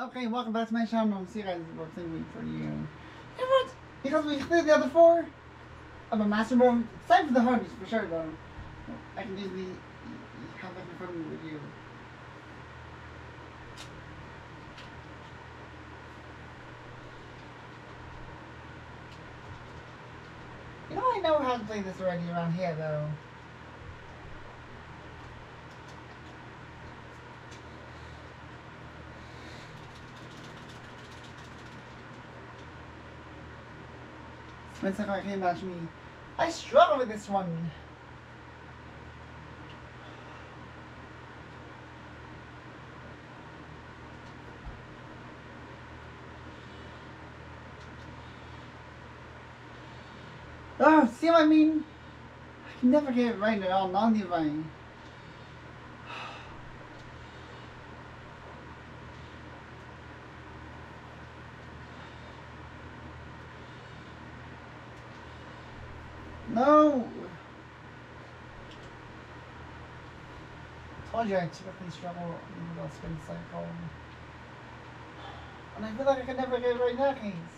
Okay, welcome back to my channel. See you guys work thing week for you. You know what? Because we cleared the other four of a master mode, it's time for the hardest for sure though. I can easily have like a fun with you. You know I know how to play this already around here though. Spencer can't match me. I struggle with this one. Oh, see what I mean? I can never get it right at all, not No! Told you I typically struggle with the spin cycle. And I feel like I can never get right nowadays.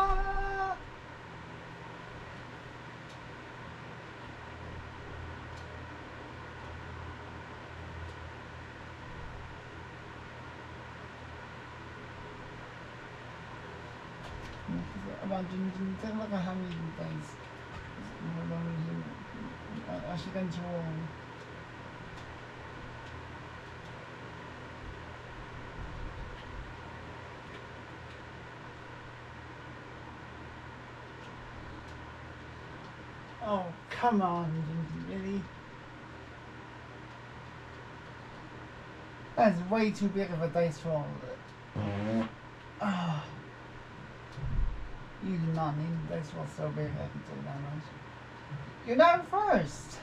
Let's just look at Aura's dice roll, though. Ah. About take a look at how many dice. Actually, control. Oh, come on, really? That's way too big of a dice roll. Oh. You do not need a dice roll so big, I can you that much. You're not first!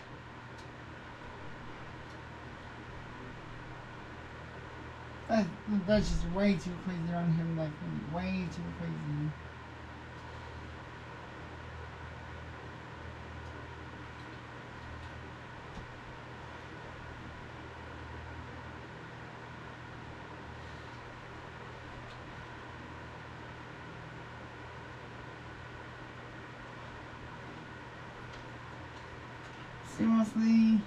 That, that's just way too crazy on him, like, way too crazy. Seriously?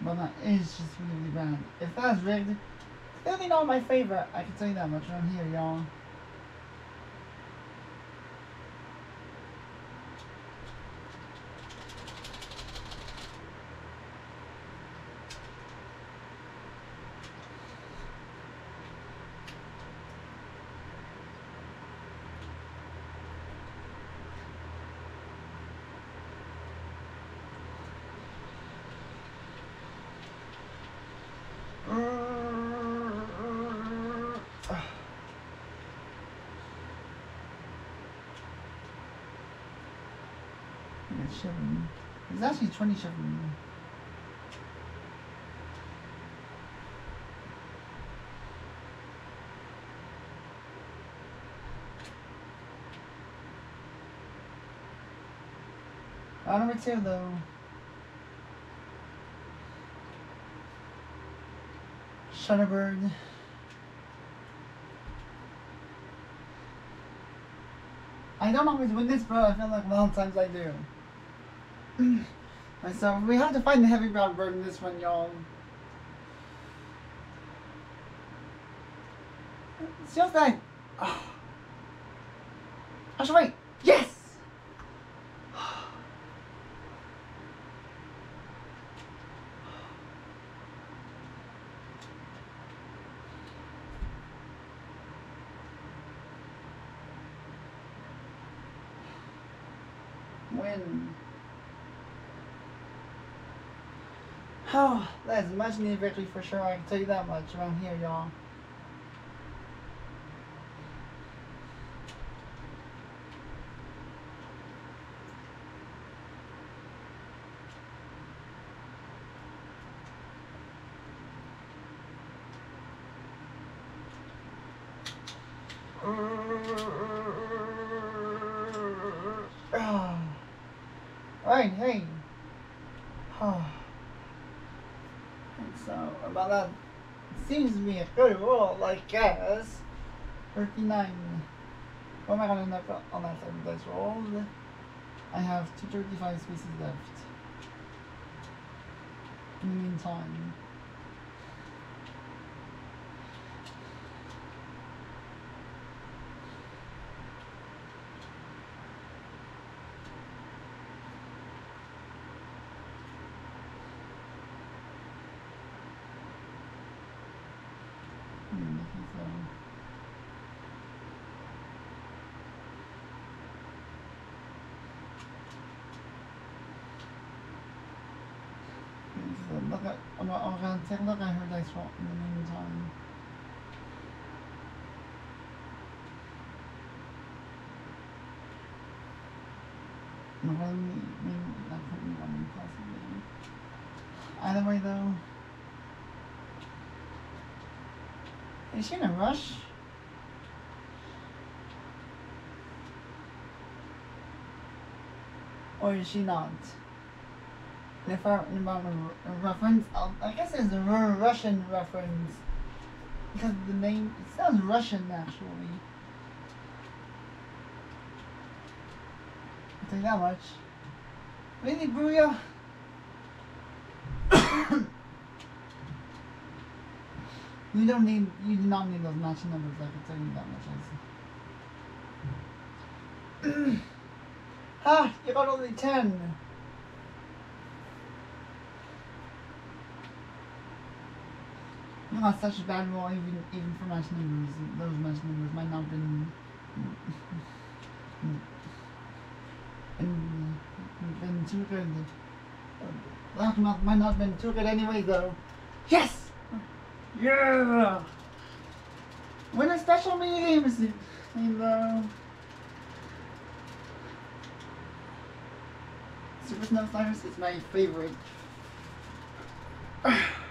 But that is just really bad. If that's rigged, it's definitely not my favorite. I can tell you that much around here, y'all. It's. It's actually 27. Uh, number two, though. Shutterbird. I don't always win this, but I feel like a lot of times I do. So we have to find the heavy brown bird in this one, y'all. It's just like, oh. I should wait. Yes. win. Needed victory for sure. I can tell you that much around here, y'all. Right, hey. Oh. And that seems to be roll, I guess. 39. What am I gonna end up on that side of? I have 235 species left. In the meantime. Hmm, I think so. So at, I'm, I'm gonna take a look at her dice roll in the meantime. No, I mean, maybe not putting one possibly. Either way though. Is she in a rush? Or is she not? If I remember a reference, I guess it's a Russian reference. Because the name, it sounds Russian actually. I'll tell that much. Really, Booyah? you don't need, you do not need those matching numbers, I can tell you that much. Ah, you got only 10. Got such a bad roll, even even for match numbers. Those match numbers might not have been. been, been too good. That month might not have been too good anyway, though. Yes! Yeah! Win a special mini games! And, uh, Super Snow Sliders is my favorite.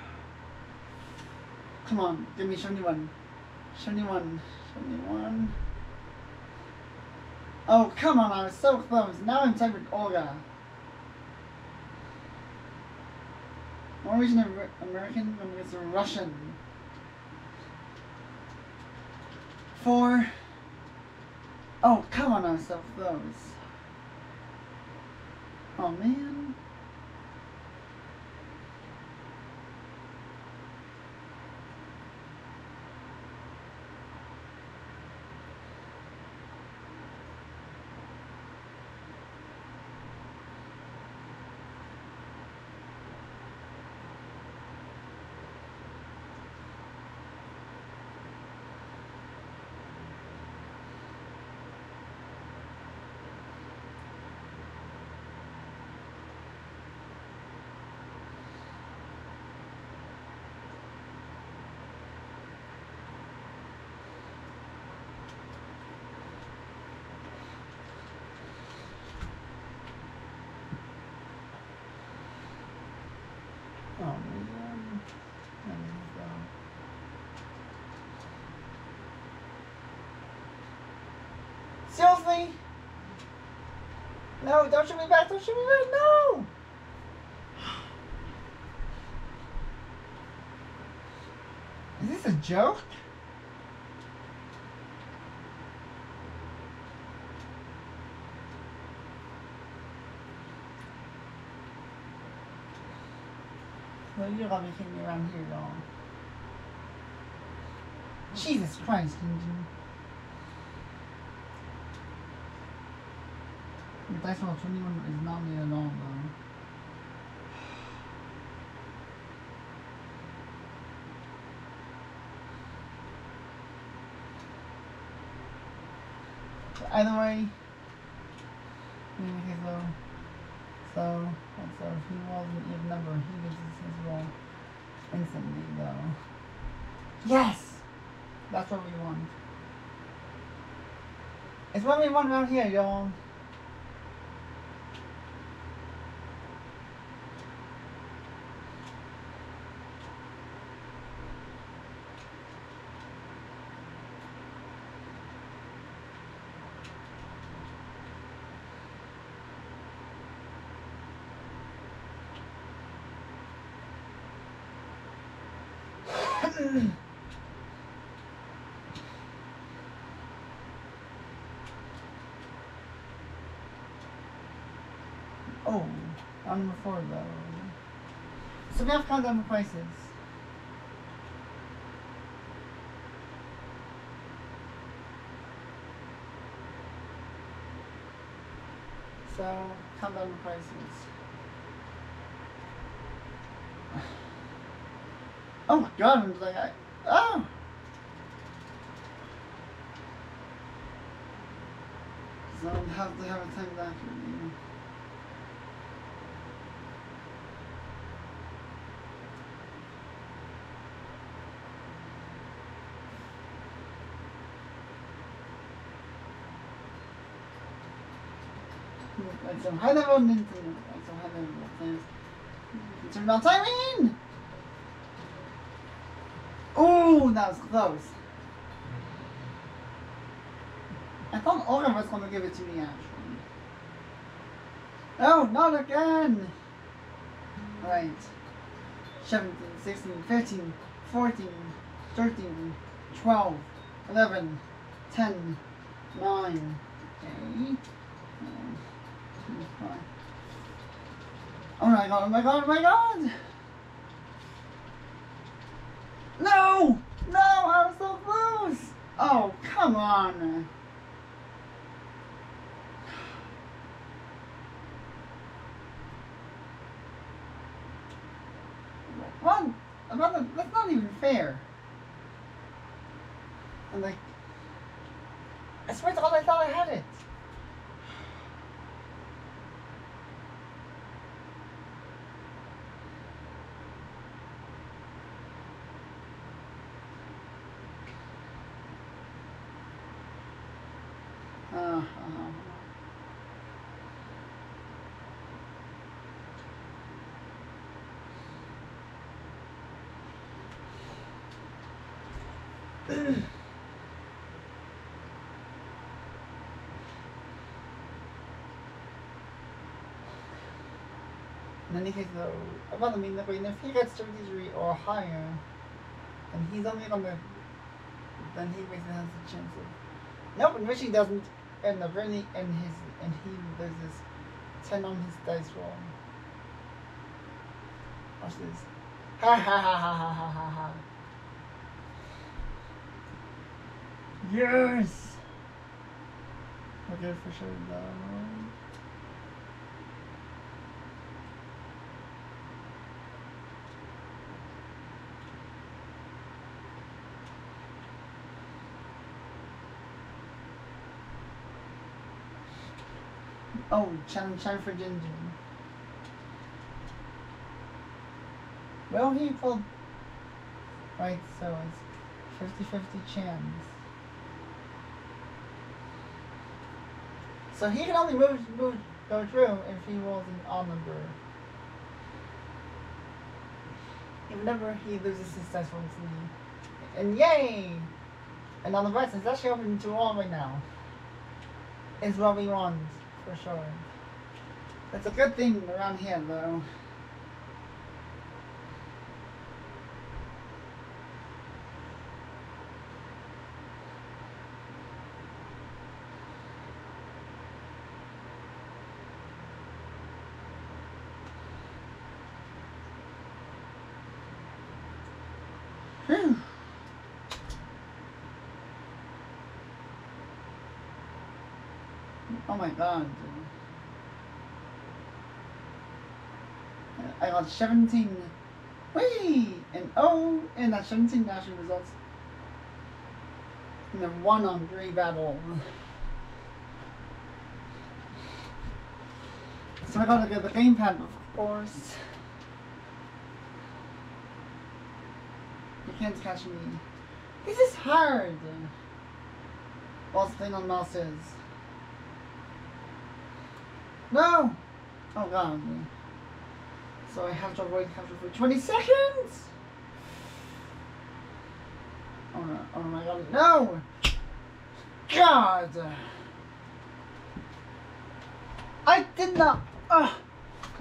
Come on, give me show me one. Show me one. Show me one. Oh, come on, I was so close. Now I'm tied with Olga. Norwegian Amer- American, I'm gonna Russian. Four. Oh, come on, I was so close. Oh, man. Oh, man. There we go. Seriously? No, don't shoot me back, don't shoot me back, no! Is this a joke? Well, you're gonna be hitting me around here, y'all. Jesus Christ, Ginger. Dice 21 is not me at all, though. Either way, though. So, so if he rolls an even number, he loses his roll instantly, though. Yes! That's what we want. It's what we want around here, y'all. oh, Four though. So we have to count down the prices. So, count down the prices. Oh my god, I'm like, I, oh! So I have to have a time after you. It's a high level Nintendo. It's a high level things. Turn on timing! Oh, that was close. I thought Olga was going to give it to me, actually. Oh, not again! Right. 17, 16, 15, 14, 13, 12, 11, 10, 9, 8, Oh my god, oh my god, oh my god! No! No, I was so close! Oh, come on! What? That's not even fair. And like, I swear to God, I thought I had it. Uh, uh, In any case, though, about the mean that if he gets 33 or higher, then he's only gonna, then he basically has a chance of. Nope, in which he doesn't, and the really, and his, and he loses 10 on his dice roll. Watch this. Ha ha ha ha ha ha ha ha. Yes! Okay, for sure, though. Oh, challenge time for Ginger. Well, he pulled. Right, so it's 50 50 chance. So he can only move, move, go through if he rolls an odd number. If number he loses his dice rolls, and yay! And on the right, it's actually open to all right now. Is what we want for sure. That's a good thing around here, though. I got 17. Whee! And oh, and that 17 national results. And then one on three battle. So I gotta get the gamepad, of course. You can't catch me. This is hard. What's the thing on mouse is? No! Oh god. So I have to avoid capture for 20 seconds! Oh no, oh my god, no! God! I did not. Ugh!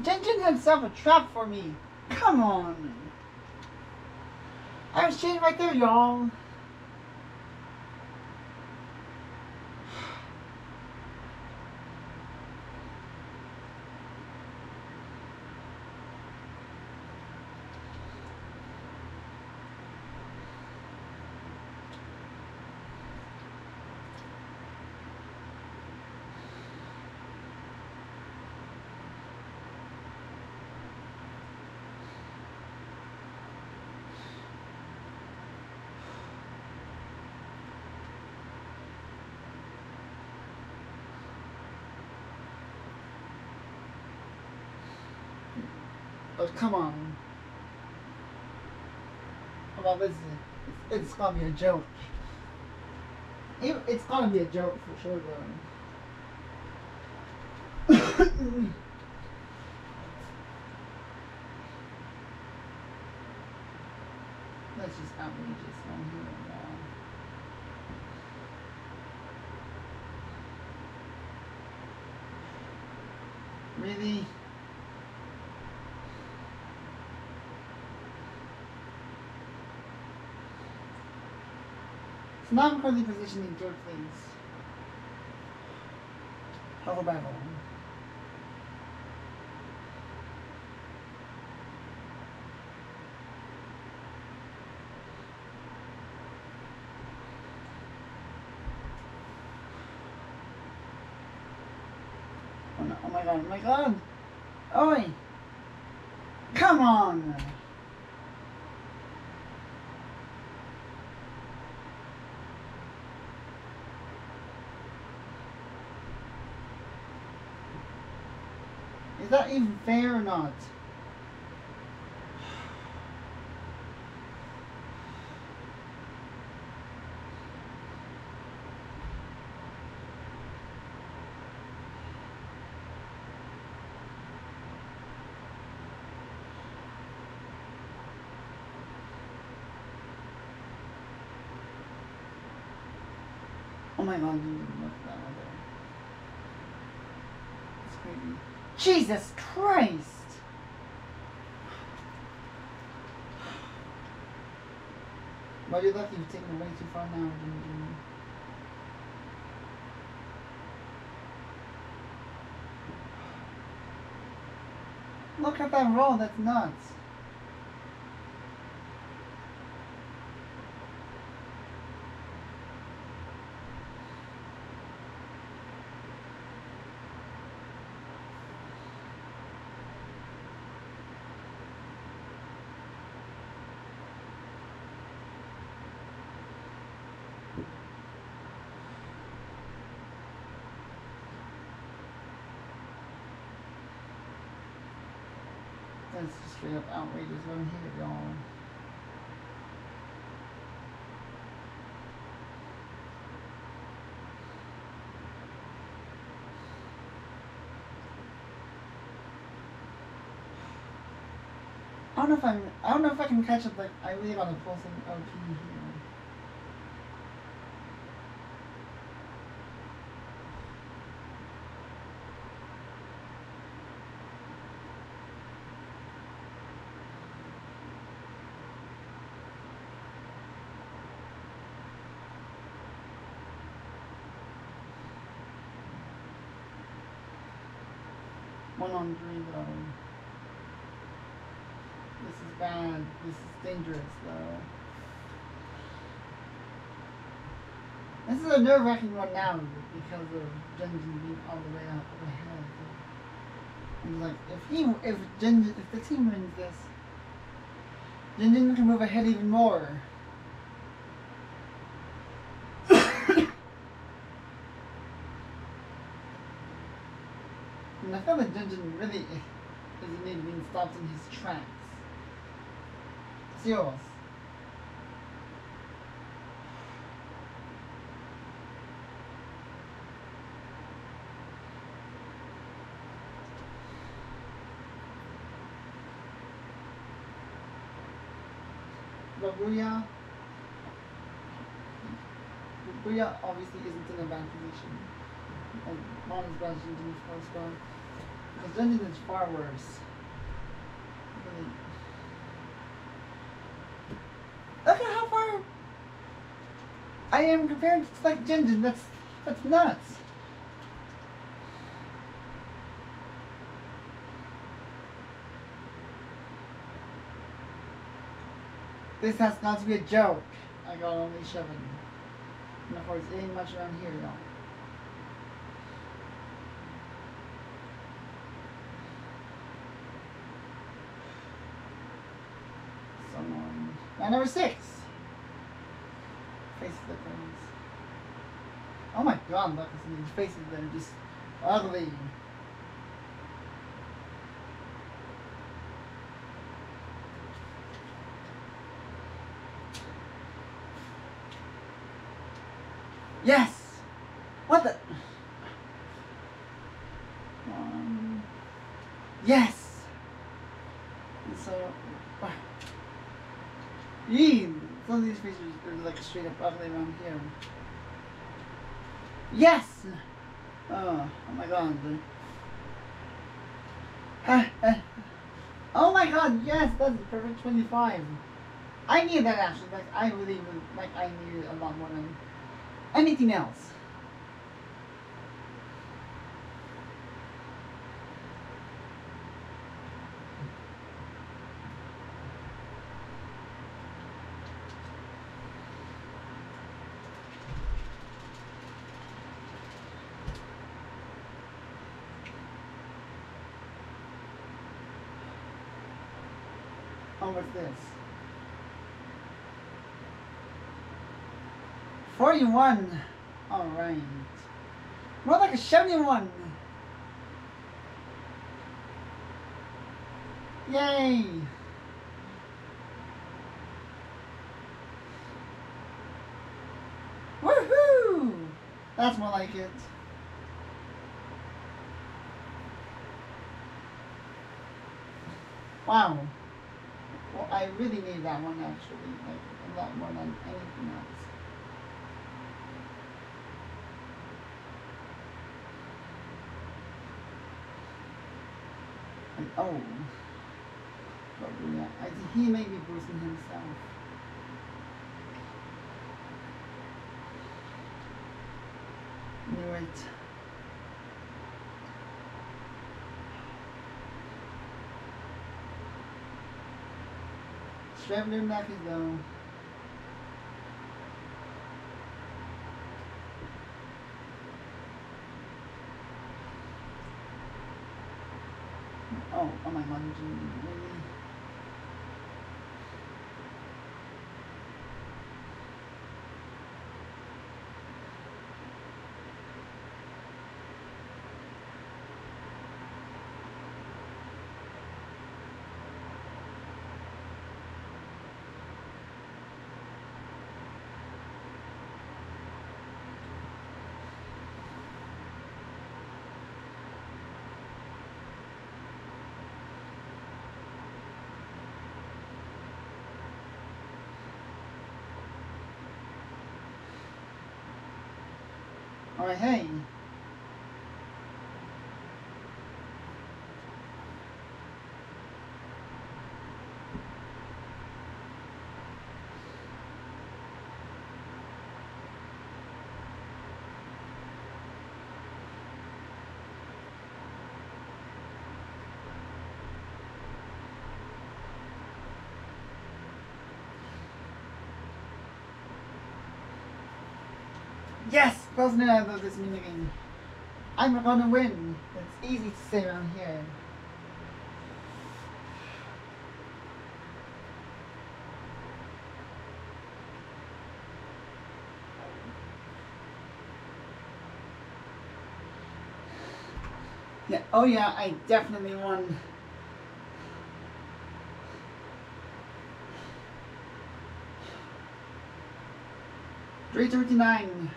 Jinjin himself a trap for me. Come on! I was cheating right there, y'all. But Oh, come on. This is, it's, it's gonna be a joke. It, it's gonna be a joke for sure, though. That's just outrageous. I'm hearing that. Really? Not currently positioning dirt things. How oh about no. oh my god, oh my god! Oi! Come on! Is that even fair or not? Oh my god, you didn't look that way there. It's crazy. Jesus Christ! Well, you're lucky you've taken it way too far now. Look at that roll, that's nuts. That's just straight up outrageous right here, y'all. I don't know if I'm. I don't know if I can catch up. Like I really want to pull some OP here. One on three though. This is bad. This is dangerous though. This is a nerve wracking one now because of Genjin being all the way up ahead. And like if he if Genjin if the team wins this Genjin can move ahead even more. And I feel like Jinjin really need being stopped in his tracks. It's yours. Babuya. Babuya obviously isn't in a bad position. And Mon is better than Jinjin first one. Because is far worse. Really. Look at how far I am compared to like Jinjin. That's that's nuts. This has got to be a joke. I got only seven. And of course, it ain't much around here, y'all. So annoying. Now number six. God, look at these faces that are just ugly. Yes! What the? Um, yes! And so, Yee! Some of these faces are like straight up ugly around here. Yes! Oh, oh my god. oh my god, yes, that's perfect 25. I need that actually, like I really, like I need a lot more than anything else. Oh, what's this? 41. Alright. More like a 71. Yay! Woohoo! That's more like it. Wow. I really need that one actually, like a lot more than anything else. And oh, but yeah, I think he may be bruising himself. Knew it. Traveler is though. Oh, oh my god, really? Alright, hey. Yes! Close enough of this minigame. I'm gonna win. It's easy to say around here. Yeah. Oh yeah, I definitely won. Three thirty nine.